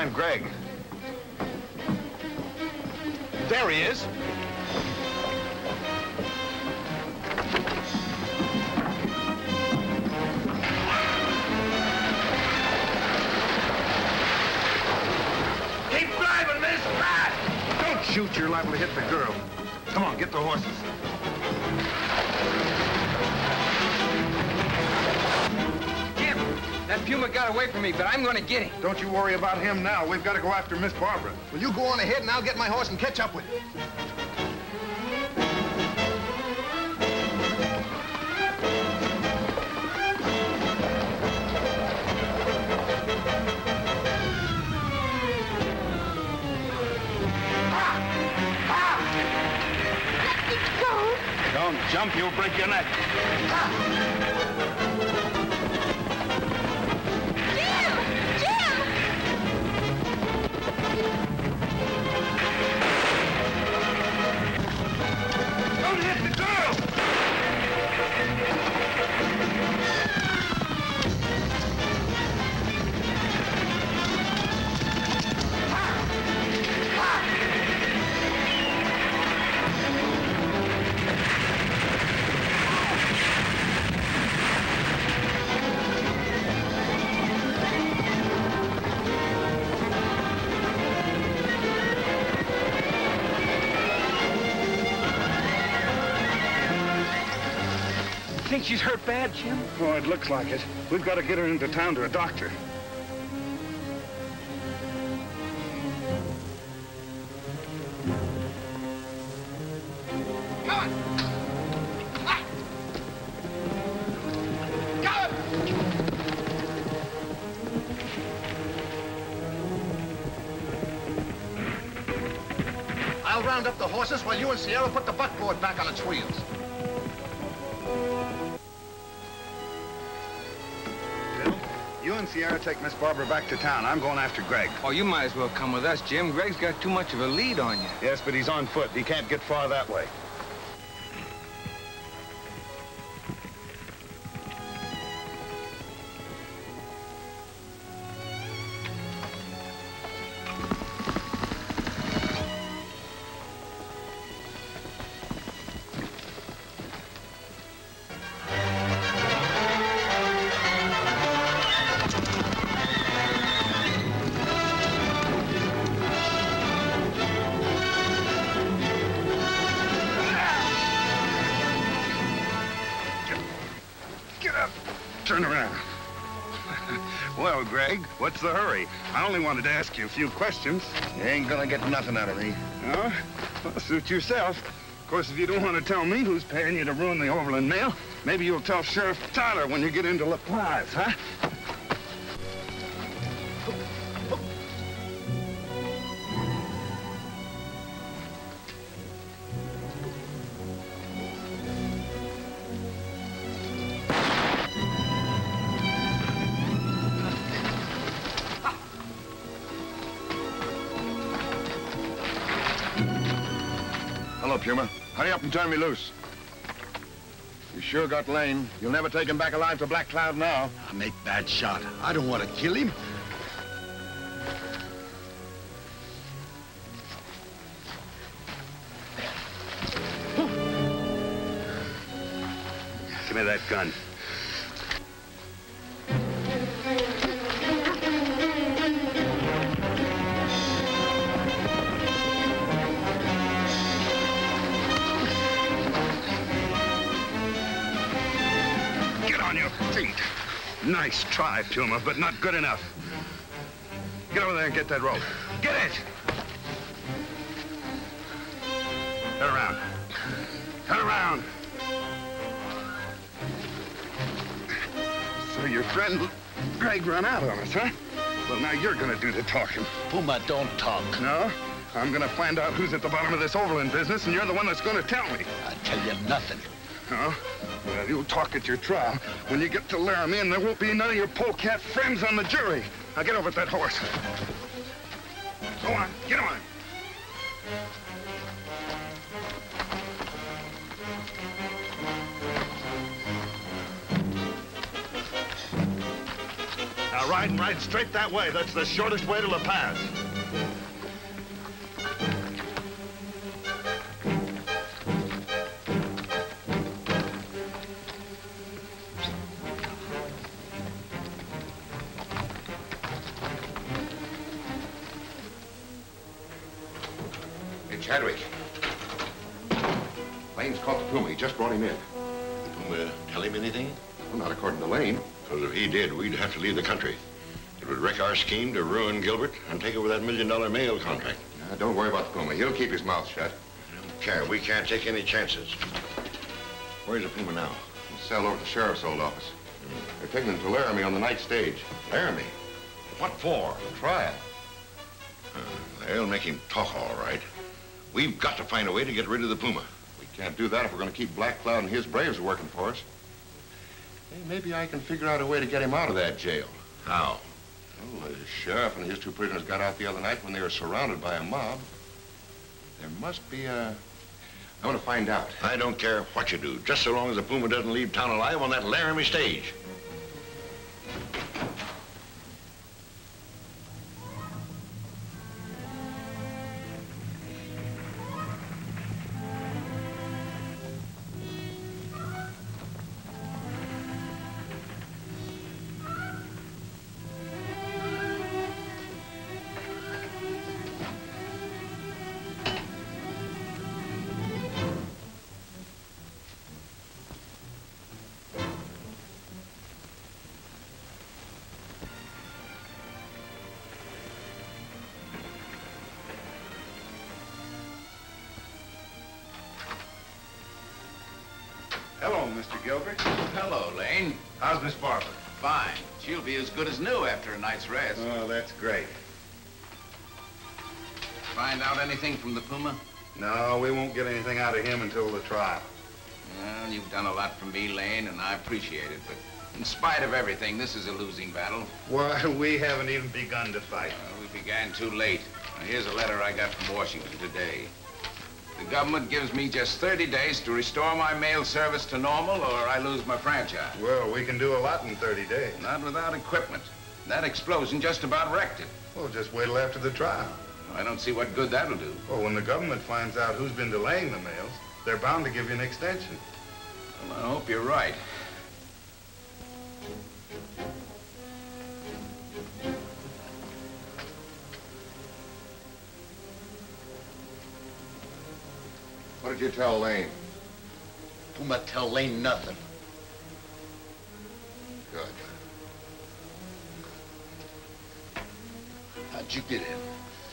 Find Gregg. There he is. Keep driving, miss! Fast! Don't shoot, you're liable to hit the girl. Come on, get the horses. That Puma got away from me, but I'm gonna get him. Don't you worry about him now. We've got to go after Miss Barbara. Well, you go on ahead and I'll get my horse and catch up with you. Don't jump, you'll break your neck. Don't Think she's hurt bad, Jim? Oh, it looks like it. We've got to get her into town to a doctor. Ah. Come on! I'll round up the horses while you and Sierra put the buckboard back on its wheels. Sierra take Miss Barbara back to town. I'm going after Gregg. Oh, you might as well come with us, Jim. Gregg's got too much of a lead on you. Yes, but he's on foot. He can't get far that way. Turn around. well, Gregg, what's the hurry? I only wanted to ask you a few questions. You ain't gonna get nothing out of me. No? Well, suit yourself. Of course, if you don't want to tell me who's paying you to ruin the Overland Mail, maybe you'll tell Sheriff Tyler when you get into La Paz, huh? Hello, Puma. Hurry up and turn me loose. You sure got Lane. You'll never take him back alive to Black Cloud now. I make bad shot. I don't want to kill him. Give me that gun. Nice try, Puma, but not good enough. Get over there and get that rope. Get it! Turn around. Turn around. So your friend Gregg run out on us, huh? Well, now you're gonna do the talking. Puma, don't talk. No? I'm gonna find out who's at the bottom of this Overland business, and you're the one that's gonna tell me. I tell you nothing. Huh? Well, you'll talk at your trial. When you get to Laramie, and there won't be none of your polecat friends on the jury. Now get over that horse. Go on, get on. Now ride and ride straight that way. That's the shortest way to La Paz. Chadwick. Lane's caught the Puma. He just brought him in. The Puma tell him anything? Well, not according to Lane. Because if he did, we'd have to leave the country. It would wreck our scheme to ruin Gilbert and take over that million-dollar mail contract. Uh, don't worry about the Puma. He'll keep his mouth shut. I don't care. We can't take any chances. Where's the Puma now? He'll sell over at the sheriff's old office. They're taking him to Laramie on the night stage. Laramie? What for? The trial. Uh, they'll make him talk all right. We've got to find a way to get rid of the Puma. We can't do that if we're going to keep Black Cloud and his braves working for us. Hey, maybe I can figure out a way to get him out of that jail. How? Well, the sheriff and his two prisoners got out the other night when they were surrounded by a mob. There must be a... I want to find out. I don't care what you do, just so long as the Puma doesn't leave town alive on that Laramie stage. Hello, Mr. Gilbert. Hello, Lane. How's Miss Barbara? Fine. She'll be as good as new after a night's rest. Oh, that's great. Find out anything from the Puma? No, we won't get anything out of him until the trial. Well, you've done a lot for me, Lane, and I appreciate it, but in spite of everything, this is a losing battle. Why, we haven't even begun to fight. Well, we began too late. Now, here's a letter I got from Washington today. The government gives me just 30 days to restore my mail service to normal, or I lose my franchise. Well, we can do a lot in 30 days. Not without equipment. That explosion just about wrecked it. Well, just wait till after the trial. I don't see what good that'll do. Well, when the government finds out who's been delaying the mails, they're bound to give you an extension. Well, I hope you're right. What did you tell Lane? Puma tell Lane nothing. Good. How'd you get in?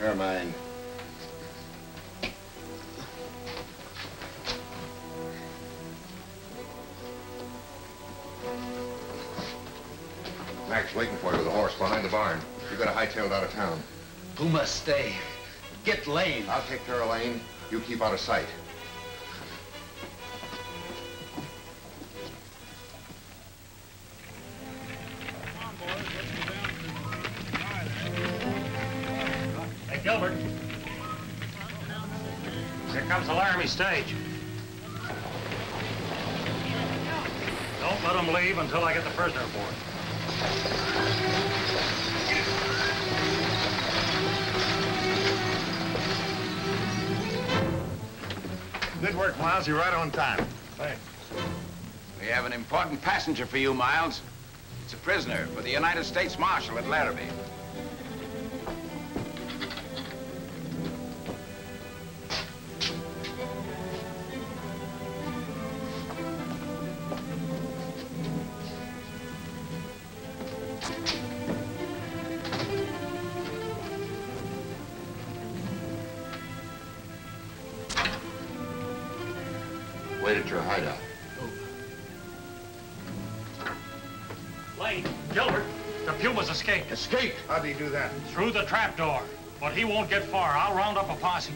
Never mind. Mack's waiting for you with a horse behind the barn. You got a hightailed out of town. Puma stay. Get Lane. I'll take care of Lane. You keep out of sight. Laramie stage. Don't let them leave until I get the prisoner aboard. Good work, Miles. You're right on time. Thanks. We have an important passenger for you, Miles. It's a prisoner for the United States Marshal at Laramie. How'd he do that? Through the trapdoor. But he won't get far. I'll round up a posse.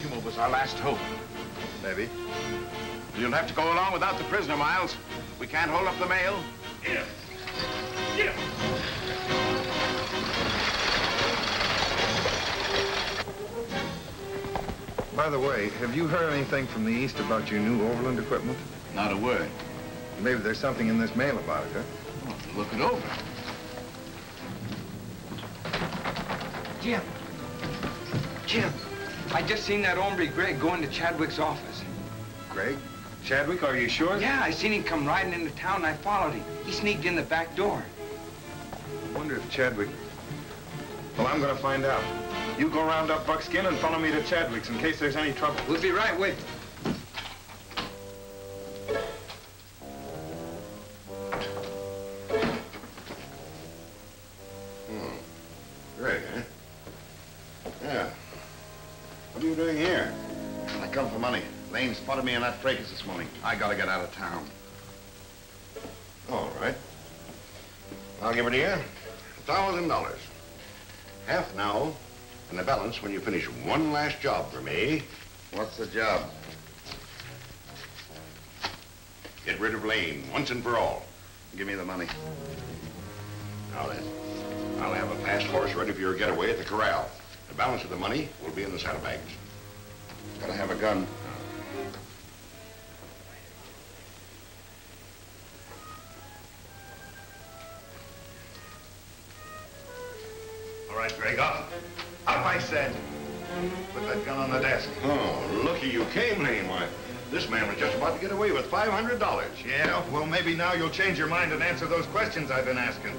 Puma was our last hope. Maybe. You'll have to go along without the prisoner, Miles. We can't hold up the mail. Get him. By the way, have you heard anything from the East about your new overland equipment? Not a word. Maybe there's something in this mail about it, huh? Look it over. Jim. Jim. I just seen that hombre Gregg go into Chadwick's office. Gregg? Chadwick, are you sure? Yeah, I seen him come riding into town and I followed him. He sneaked in the back door. I wonder if Chadwick... Well, I'm gonna find out. You go round up Buckskin and follow me to Chadwick's in case there's any trouble. We'll be right with you. Me in that fracas this morning. I gotta get out of town. All right. I'll give it to you. A thousand dollars. Half now, and the balance when you finish one last job for me. What's the job? Get rid of Lane once and for all. Give me the money. Now then, I'll have a fast horse ready for your getaway at the corral. The balance of the money will be in the saddlebags. Gotta have a gun. Right, Gregg, up. I said. Put that gun on the desk. Oh, looky, you came, Lane. Why, this man was just about to get away with $500. Yeah, well, maybe now you'll change your mind and answer those questions I've been asking.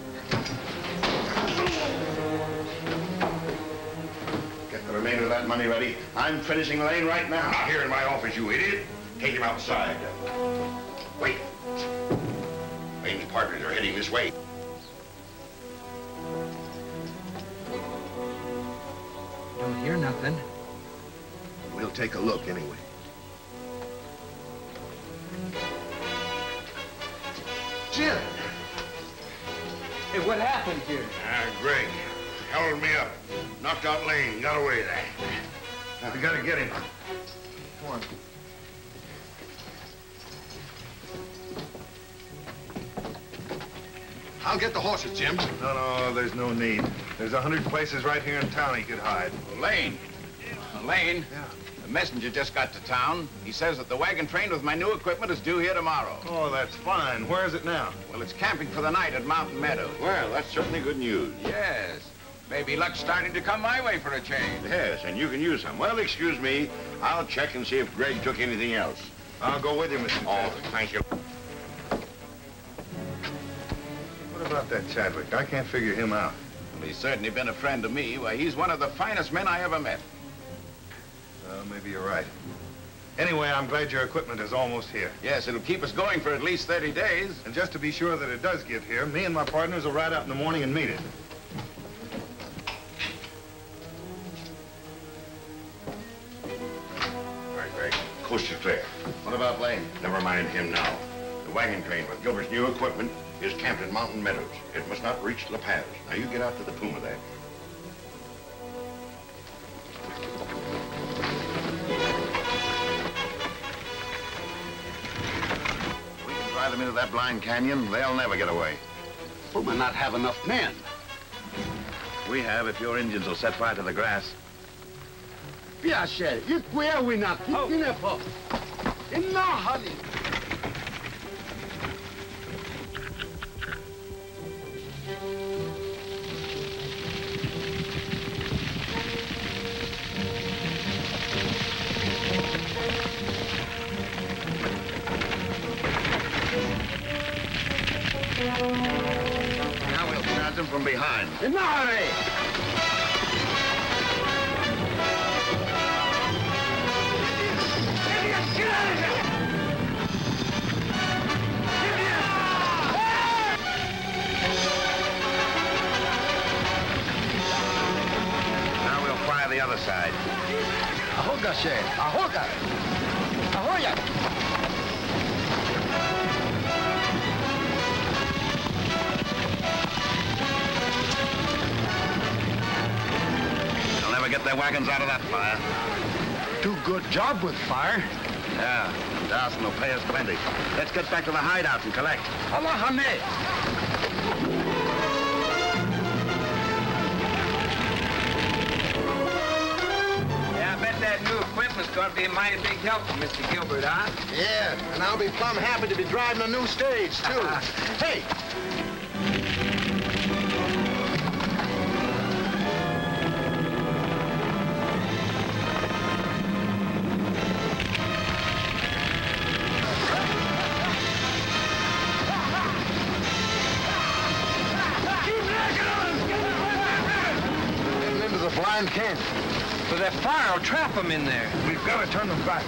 Get the remainder of that money ready. I'm finishing Lane right now. Not here in my office, you idiot. Take him outside. Wait. Lane's partners are heading this way. Don't hear nothing. We'll take a look anyway. Jim! Hey, what happened here? Ah, Gregg. Held me up. Knocked out Lane. Got away there. We gotta get him. Come on. I'll get the horses, Jim. No, no, there's no need. There's a hundred places right here in town he could hide. Lane. Lane. Yeah. The messenger just got to town. He says that the wagon train with my new equipment is due here tomorrow. Oh, that's fine. Where is it now? Well, it's camping for the night at Mountain Meadows. Well, that's certainly good news. Yes. Maybe luck's starting to come my way for a change. Yes, and you can use some. Well, excuse me. I'll check and see if Gregg took anything else. I'll go with you, Mr. Oh, thank you. About that Chadwick? I can't figure him out. Well, he's certainly been a friend to me. Why, he's one of the finest men I ever met. Well, maybe you're right. Anyway, I'm glad your equipment is almost here. Yes, it'll keep us going for at least 30 days. And just to be sure that it does get here, me and my partners will ride out in the morning and meet it. All right, Gregg. Coast is clear. What about Lane? Never mind him now. The wagon train with Gilbert's new equipment is camped in Mountain Meadows. It must not reach La Paz. Now, you get out to the Puma there. We can drive them into that blind canyon. They'll never get away. Puma not have enough men. We have if your Indians will set fire to the grass. Piache, it where we not thinking oh. of. In no from behind. In no hurry. Now we'll fire the other side. Ahoga, she. Ahoga. Ahoya. Their wagons out of that fire. Do good job with fire. Yeah, Darson will pay us plenty. Let's get back to the hideout and collect. Allah Hame. Yeah, I bet that new equipment's gonna be a mighty big help to Mr. Gilbert, huh? Yeah, and I'll be plumb happy to be driving a new stage, too. hey, trap them in there. We've got to turn them back.